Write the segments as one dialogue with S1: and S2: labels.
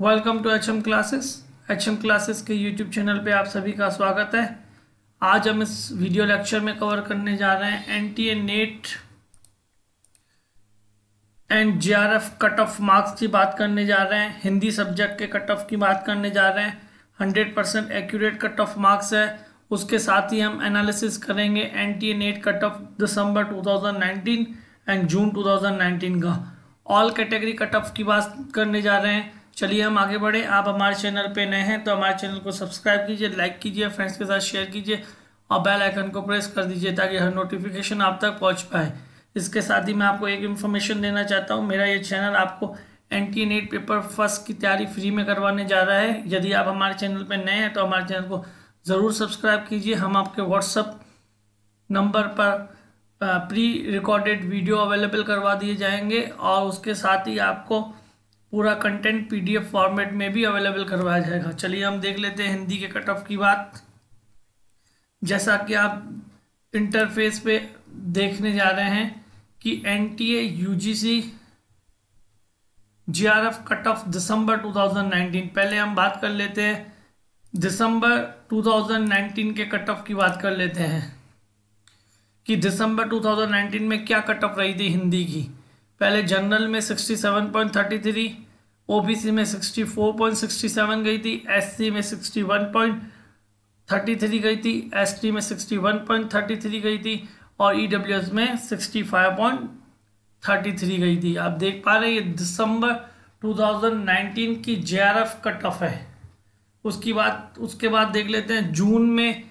S1: Welcome to H M classes H M classes के YouTube channel पे आप सभी का स्वागत है। आज हम इस वीडियो लेक्चर में कवर करने जा रहे हैं N T A NET and J R F cut off marks की बात करने जा रहे हैं। हिंदी सब्जेक्ट के कट ऑफ़ की बात करने जा रहे हैं। Hundred percent accurate cut off marks है। उसके साथ ही हम एनालिसिस करेंगे N T A NET cut off December 2019 and June 2019 का। ऑल कैटेगरी कट ऑफ़ की बात करने जा रहे हैं। चलिए हम आगे बढ़े। आप हमारे चैनल पे नए हैं तो हमारे चैनल को सब्सक्राइब कीजिए, लाइक कीजिए, फ्रेंड्स के साथ शेयर कीजिए और बेल आइकन को प्रेस कर दीजिए ताकि हर नोटिफिकेशन आप तक पहुँच पाए। इसके साथ ही मैं आपको एक इन्फॉर्मेशन देना चाहता हूँ। मेरा ये चैनल आपको N T NET paper first की तैयारी फ्री में करवाने जा रहा है। यदि आप हमारे चैनल पर नए हैं तो हमारे चैनल को ज़रूर सब्सक्राइब कीजिए। हम आपके व्हाट्सअप नंबर पर प्री रिकॉर्डेड वीडियो अवेलेबल करवा दिए जाएँगे और उसके साथ ही आपको पूरा कंटेंट पीडीएफ फॉर्मेट में भी अवेलेबल करवाया जाएगा। चलिए हम देख लेते हैं हिंदी के कट ऑफ़ की बात। जैसा कि आप इंटरफेस पे देखने जा रहे हैं कि N T A U G C G R F cut off December 2019 पहले हम बात कर लेते हैं दिसंबर 2019 के कट ऑफ़ की बात कर लेते हैं कि दिसंबर 2019 में क्या कट ऑफ़ रही थी हिंदी की। पहले जनरल में 67.33 ओबीसी में 64.67 गई थी एससी में 61.33 गई थी एसटी में 61.33 गई थी और ईडब्ल्यूएस में 65.33 गई थी। आप देख पा रहे हैं, ये दिसंबर 2019 की जेआरएफ कट ऑफ़ है। उसकी बात, उसके बाद देख लेते हैं, जून में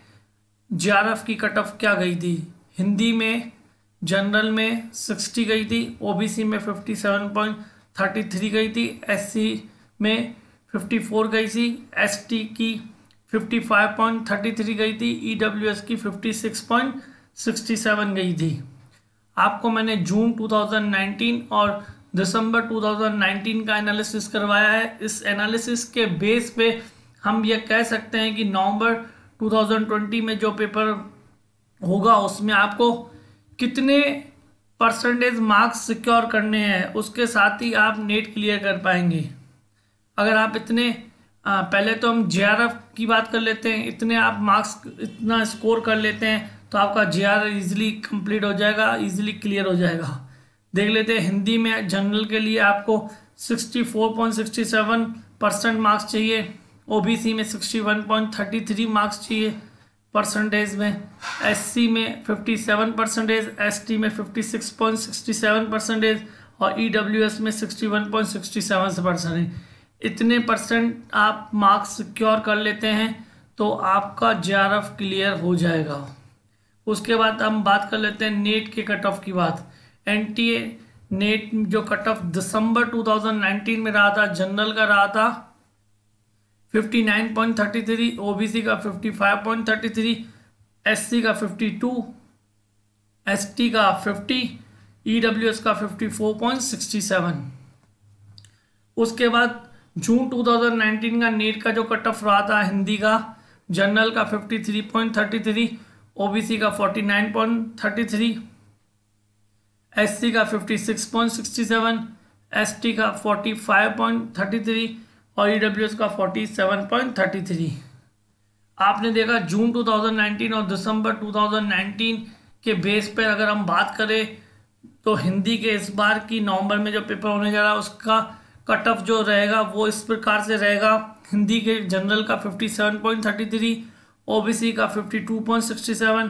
S1: जेआरएफ की कट ऑफ़ क्या गई थी? हिंदी में जनरल में 60 गई थी ओबीसी में 57.33 गई थी एससी में 54 गई थी एसटी की 55.33 गई थी ईडब्ल्यूएस की 56.67 गई थी। आपको मैंने जून 2019 और दिसंबर 2019 का एनालिसिस करवाया है। इस एनालिसिस के बेस पे हम ये कह सकते हैं कि नवंबर 2020 में जो पेपर होगा, उसमें आपको कितने परसेंटेज मार्क्स सिक्योर करने हैं उसके साथ ही आप नेट क्लियर कर पाएँगे। अगर आप इतने आ, पहले तो हम जेआरएफ की बात कर लेते हैं इतने आप मार्क्स इतना स्कोर कर लेते हैं तो आपका जे आर ईजिली कंप्लीट हो जाएगा ईजिली क्लियर हो जाएगा। देख लेते हैं हिंदी में जनरल के लिए आपको 64.67 परसेंट मार्क्स चाहिए ओबीसी में 61.33 मार्क्स चाहिए परसेंटेज में एससी में 57 परसेंटेज एसटी में 56.67 परसेंटेज और ईडब्ल्यूएस में 61.67 परसेंटेज इतने परसेंट आप मार्क्स सिक्योर कर लेते हैं तो आपका जे क्लियर हो जाएगा। उसके बाद हम बात कर लेते हैं नेट के कट ऑफ़ की बात। एनटीए नेट जो कट ऑफ़ दिसंबर 2019 में रहा था जनरल का रहा था 59.33 ओबीसी का 55.33 एससी का 52 एसटी का 50 ईडब्ल्यूएस का 54.67 उसके बाद जून 2019 का नेट का जो कट ऑफ़ रहा था हिंदी का, जनरल का 53.33 ओबीसी का 49.33 एससी का 56.67 एसटी का 45.33 और ई e का 47.33 आपने देखा जून 2019 और दिसंबर 2019 के बेस पर अगर हम बात करें तो हिंदी के इस बार की नवंबर में जो पेपर होने जा रहा है, उसका कट ऑफ़ जो रहेगा, वो इस प्रकार से रहेगा। हिंदी के जनरल का 57.33 ओबीसी का 52.67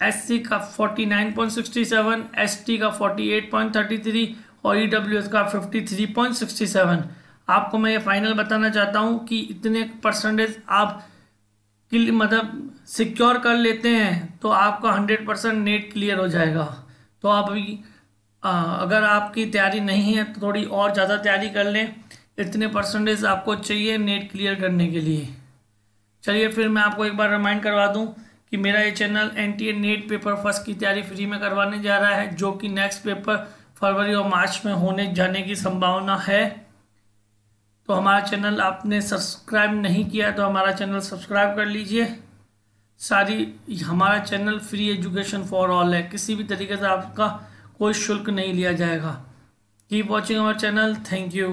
S1: एससी का 49.67 एसटी का 48.33 और ईडब्ल्यूएस e का 53.67 आपको मैं ये फाइनल बताना चाहता हूँ कि इतने परसेंटेज आप मतलब सिक्योर कर लेते हैं तो आपका हंड्रेड परसेंट नेट क्लियर हो जाएगा। तो आप अभी अगर आपकी तैयारी नहीं है तो थोड़ी और ज़्यादा तैयारी कर लें। इतने परसेंटेज आपको चाहिए नेट क्लियर करने के लिए। चलिए, फिर मैं आपको एक बार रिमाइंड करवा दूँ कि मेरा ये channel N T NET paper first की तैयारी फ्री में करवाने जा रहा है, जो कि नेक्स्ट पेपर फरवरी और मार्च में होने जाने की संभावना है। तो हमारा चैनल आपने सब्सक्राइब नहीं किया तो हमारा चैनल सब्सक्राइब कर लीजिए। सारी, हमारा channel free education for all है। किसी भी तरीके से आपका कोई शुल्क नहीं लिया जाएगा। Keep watching our channel thank you